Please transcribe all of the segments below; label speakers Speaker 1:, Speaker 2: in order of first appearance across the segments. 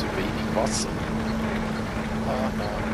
Speaker 1: Pennsylvania. Nossa. Ah.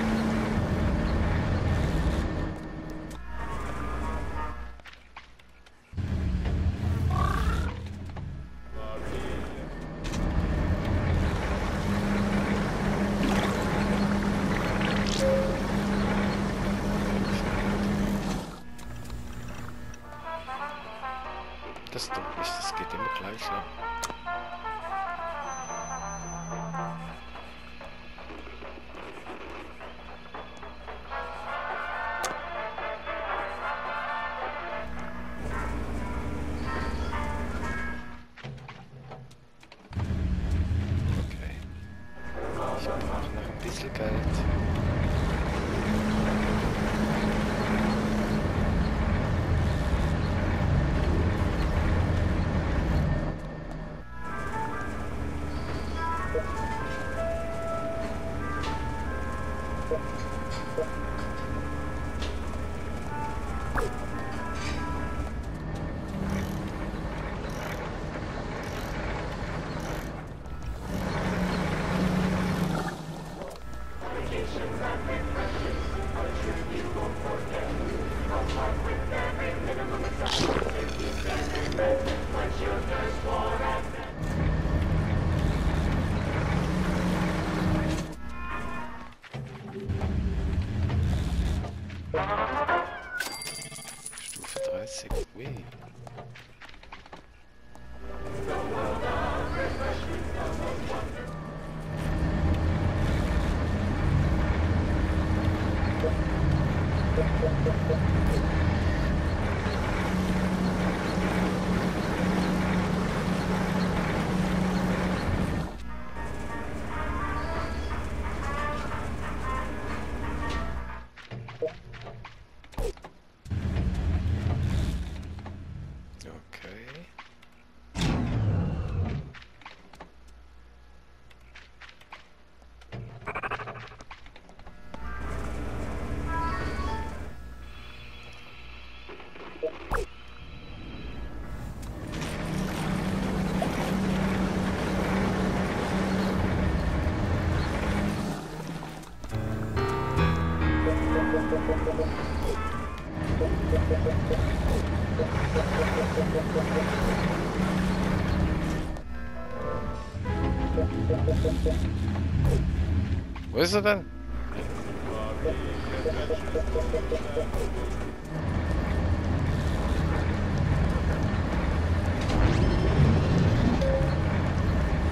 Speaker 1: Wo ist er denn?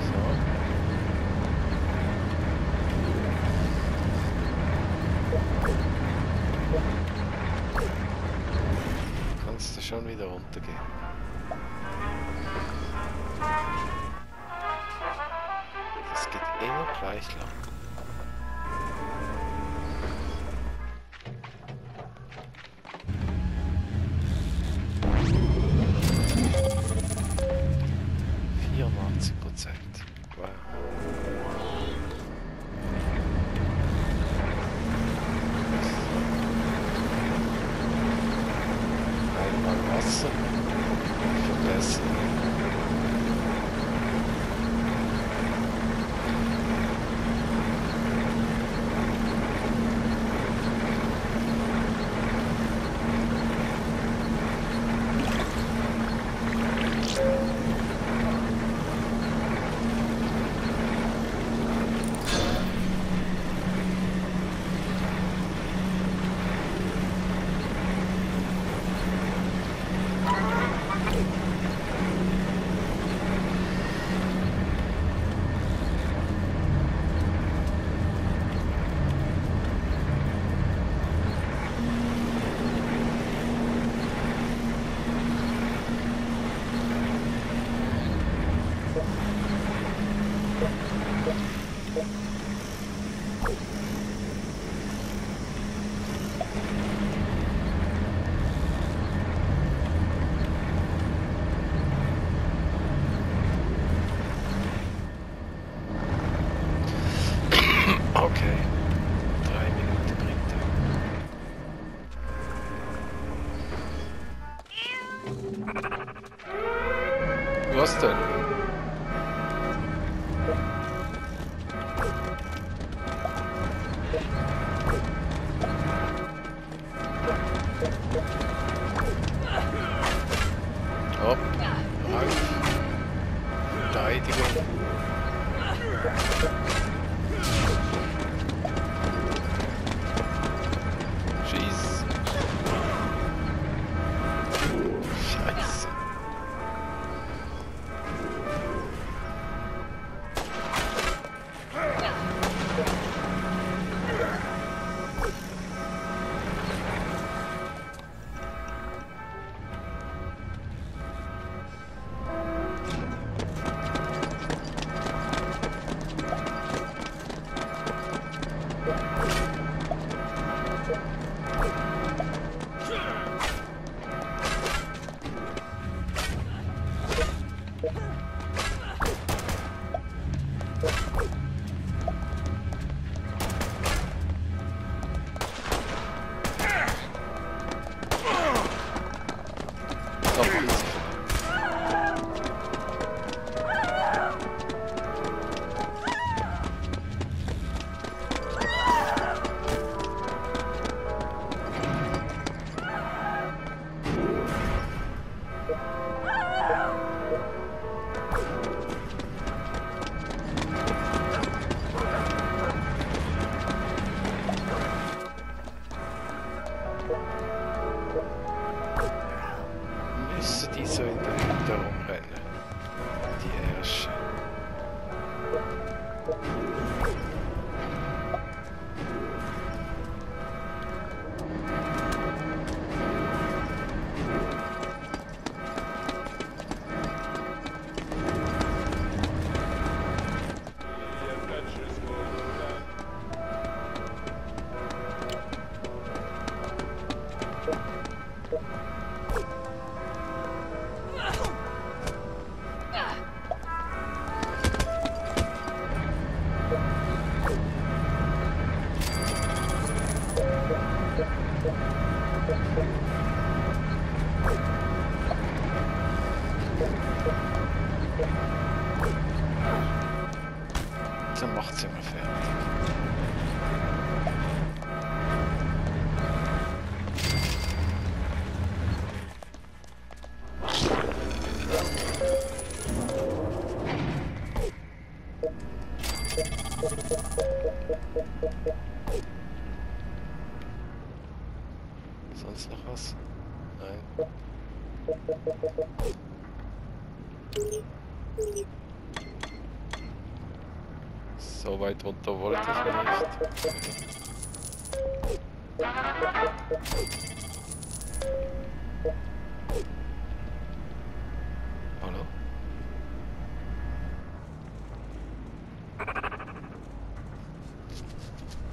Speaker 1: So. Kannst du schon wieder runtergehen. Nossa, acontece. fertig gemacht. Hallo?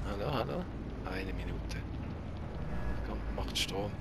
Speaker 1: Hallo, hallo? Eine Minute. Kommt, macht Strom.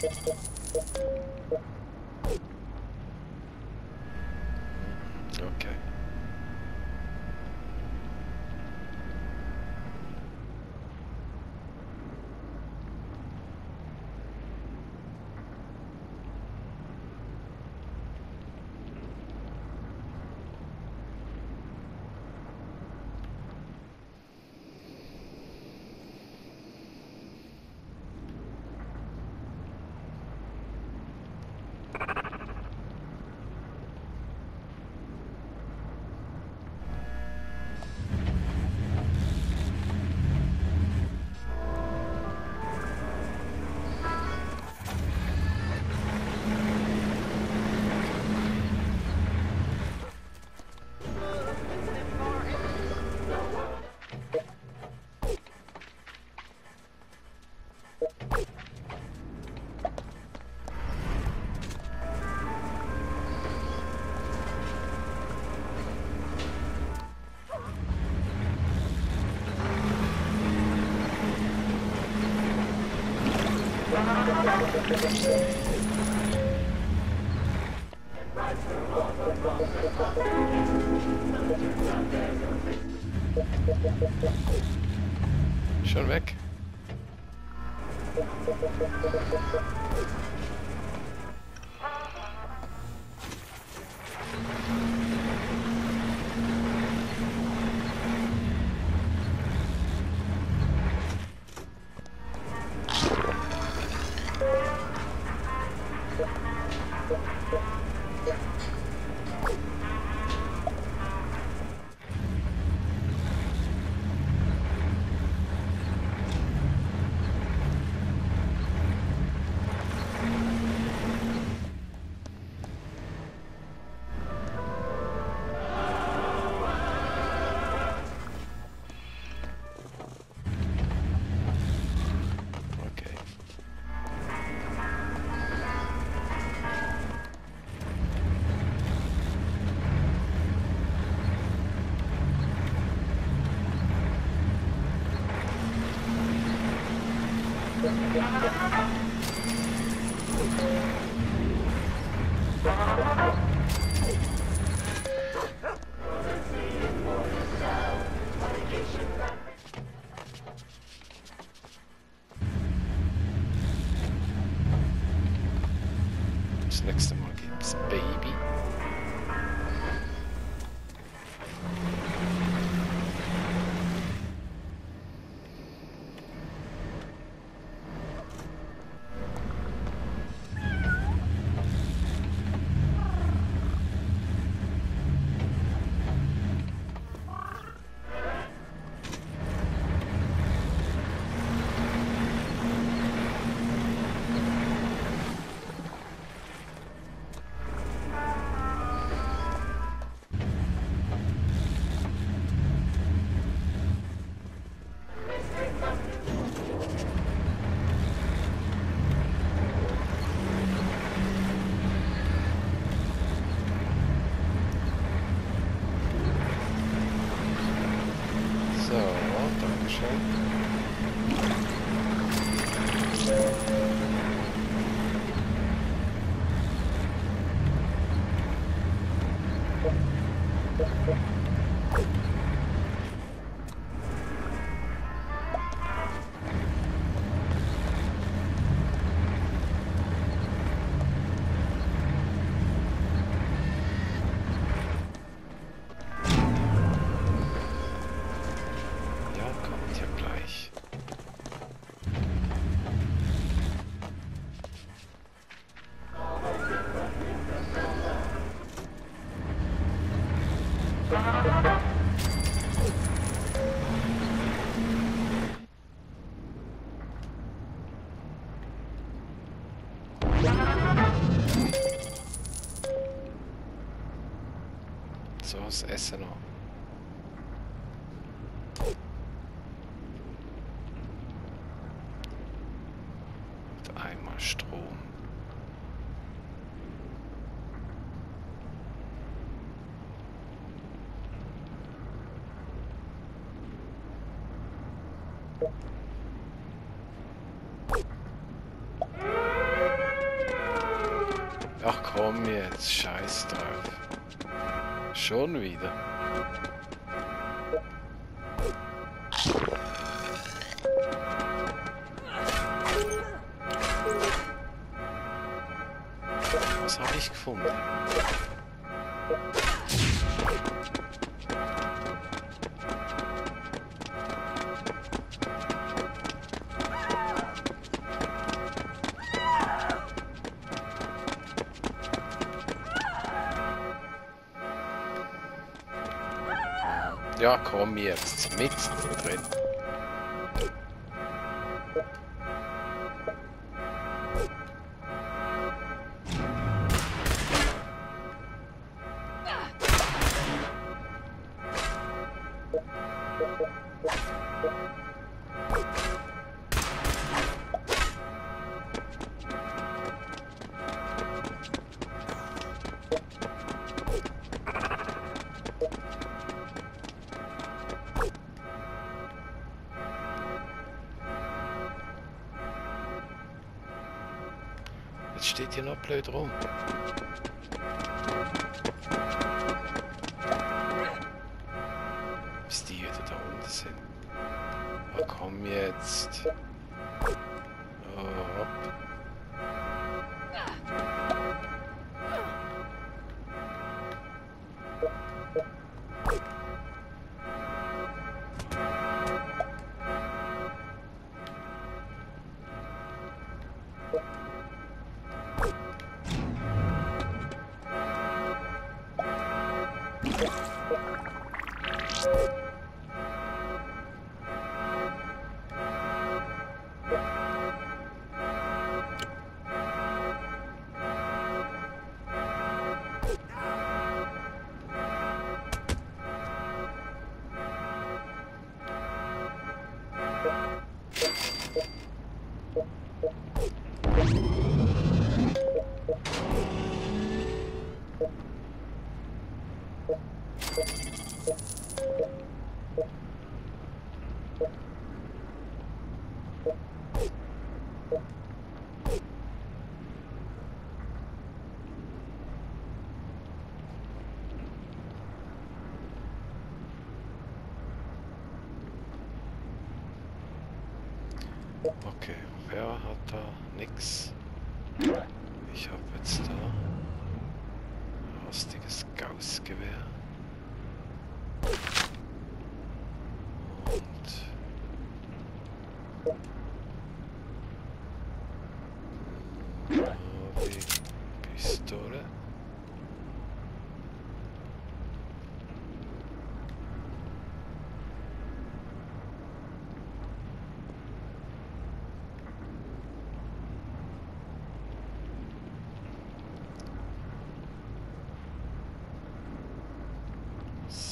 Speaker 1: thank Das das Essen an. Einmal Strom. Ach komm jetzt, scheiß drauf. Schon wieder. Was habe ich gefunden? Ja, komm jetzt. Mit drin. Jetzt steht hier noch blöd rum. Bis die wieder da unten sind. Oh, komm jetzt. Okay,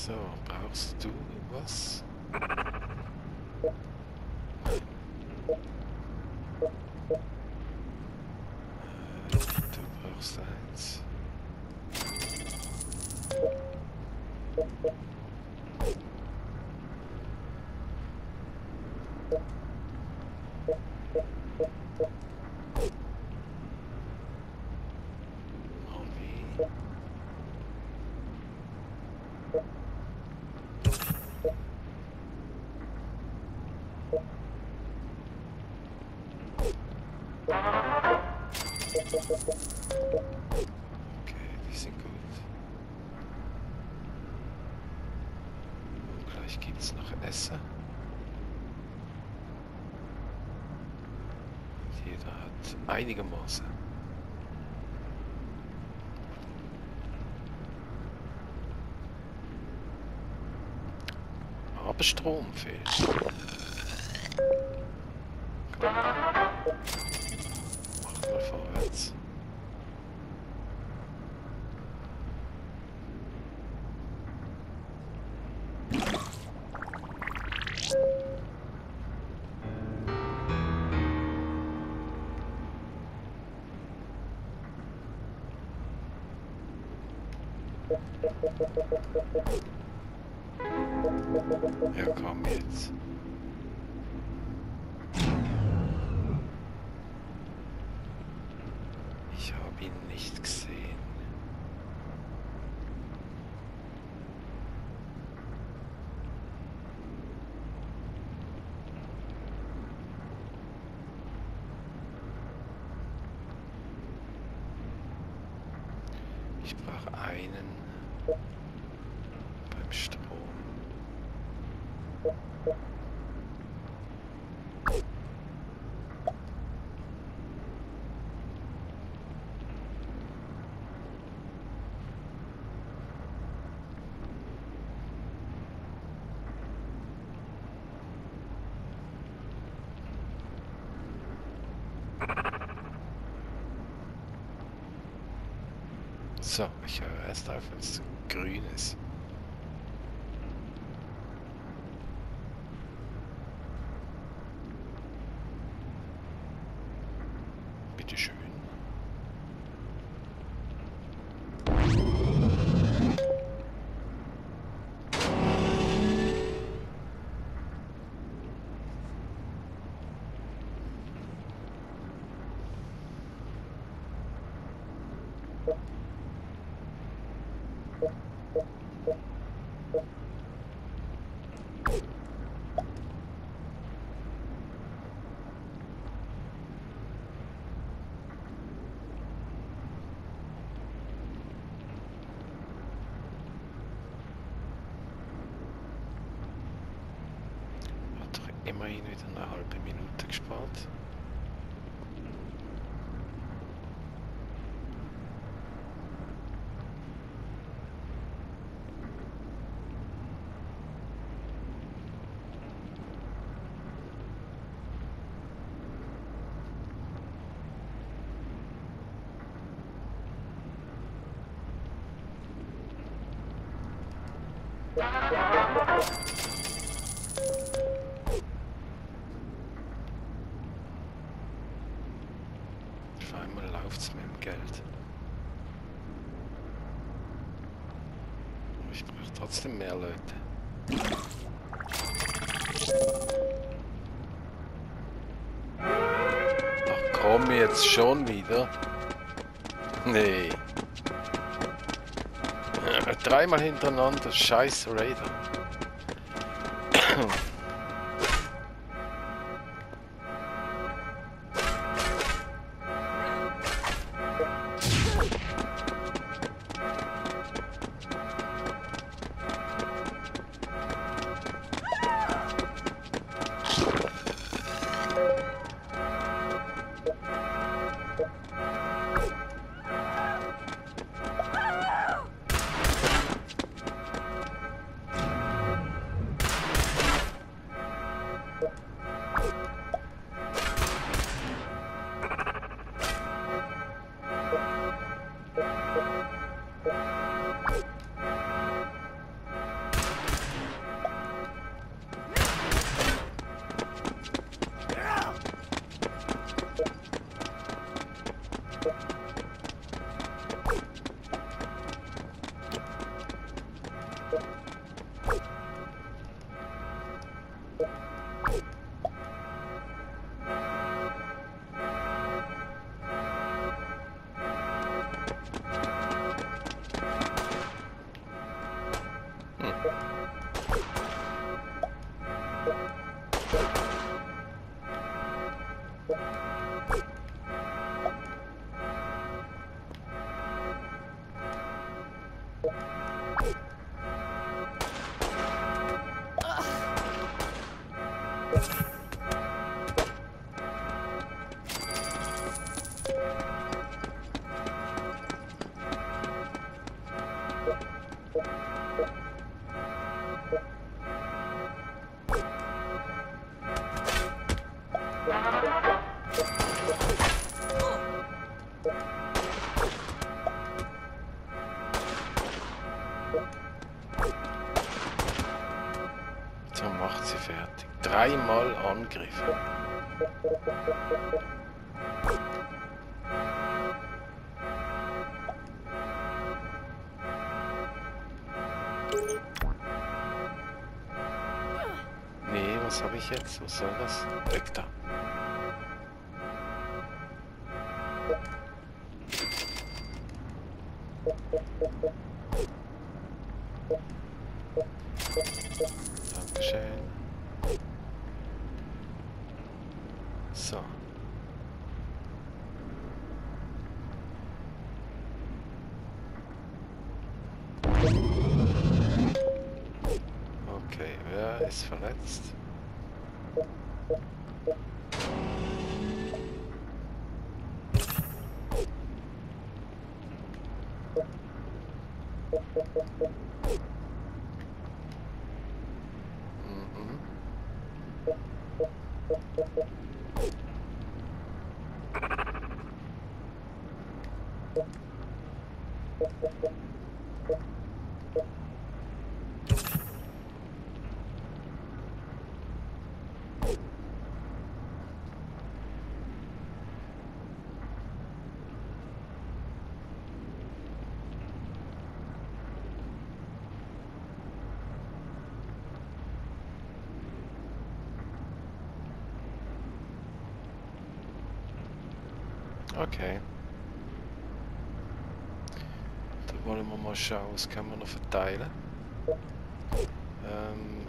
Speaker 1: So, brauchst du was? Hat einigermaßen. Aber Strom fehlt. Komm. Ja, komm jetzt. Ich habe habe ihn nicht gesehen. Ich brauche einen beim Strom. So, ich höre erst auf, wenn es grün ist. Bitte schön. Hat doch immerhin wieder eine halbe Minute gespart. Einmal läuft's mit dem Geld. Ich brauche trotzdem mehr Leute. Ach komm jetzt schon wieder. Nee. Dreimal hintereinander, scheiß Raider. So macht sie fertig. Dreimal angegriffen. Nee, was habe ich jetzt? Was soll das? Weg da. Dankeschön. So. Okay, wer ist verletzt? Okay. Da wollen wir mal schauen, was können wir noch verteilen. Ähm,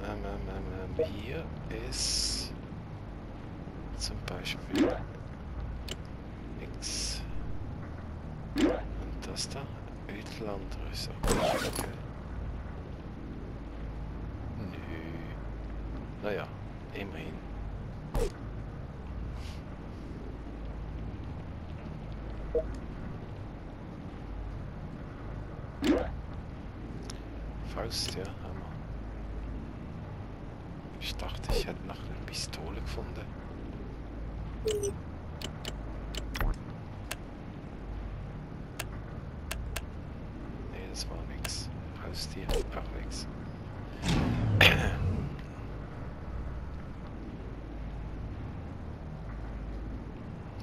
Speaker 1: ähm, ähm, ähm, ähm, hier ist zum Beispiel X. Und das da? Ödlandrösser. Okay. Nö. Naja, immerhin. Faust, ja, Hammer. Ich dachte, ich hätte noch eine Pistole gefunden. Nee, das war nix. Haustier, auch nix.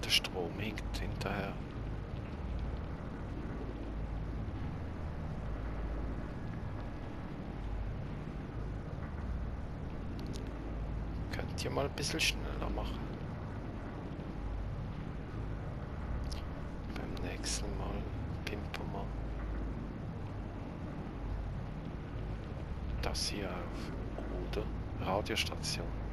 Speaker 1: Der Strom hinkt hinterher. Könnt ihr mal ein bisschen schneller machen? Beim nächsten Mal pimpen wir das hier auf. Oder Radiostation.